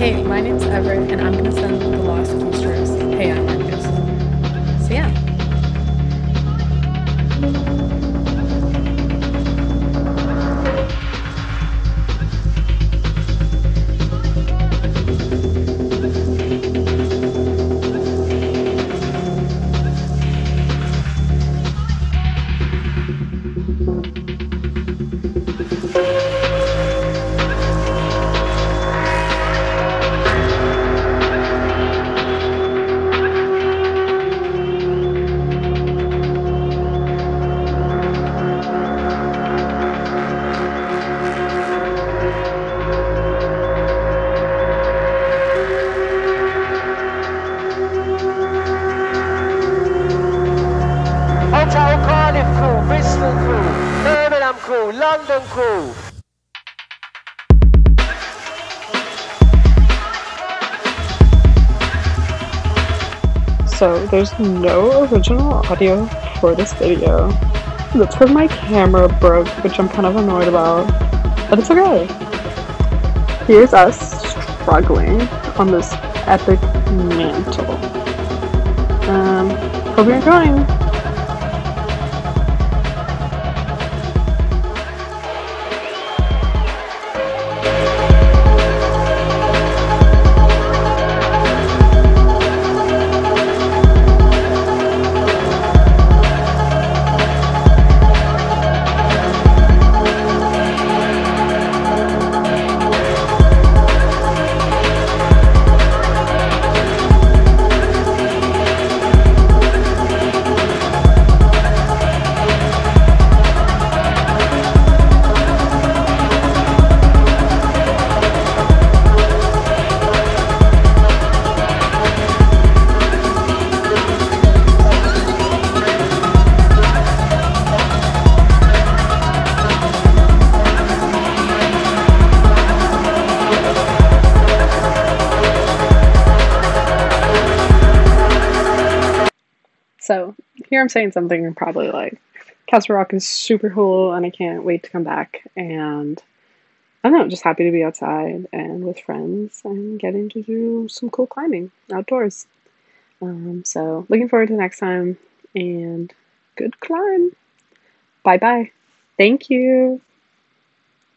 Hey, my name's Everett, and I'm gonna send the lost So there's no original audio for this video. That's because my camera broke, which I'm kind of annoyed about. But it's okay. Here's us struggling on this epic mantle. Um, hope you're enjoying. So here I'm saying something probably like, Castle Rock is super cool and I can't wait to come back. And I don't know, just happy to be outside and with friends and getting to do some cool climbing outdoors. Um, so looking forward to next time and good climb. Bye bye. Thank you.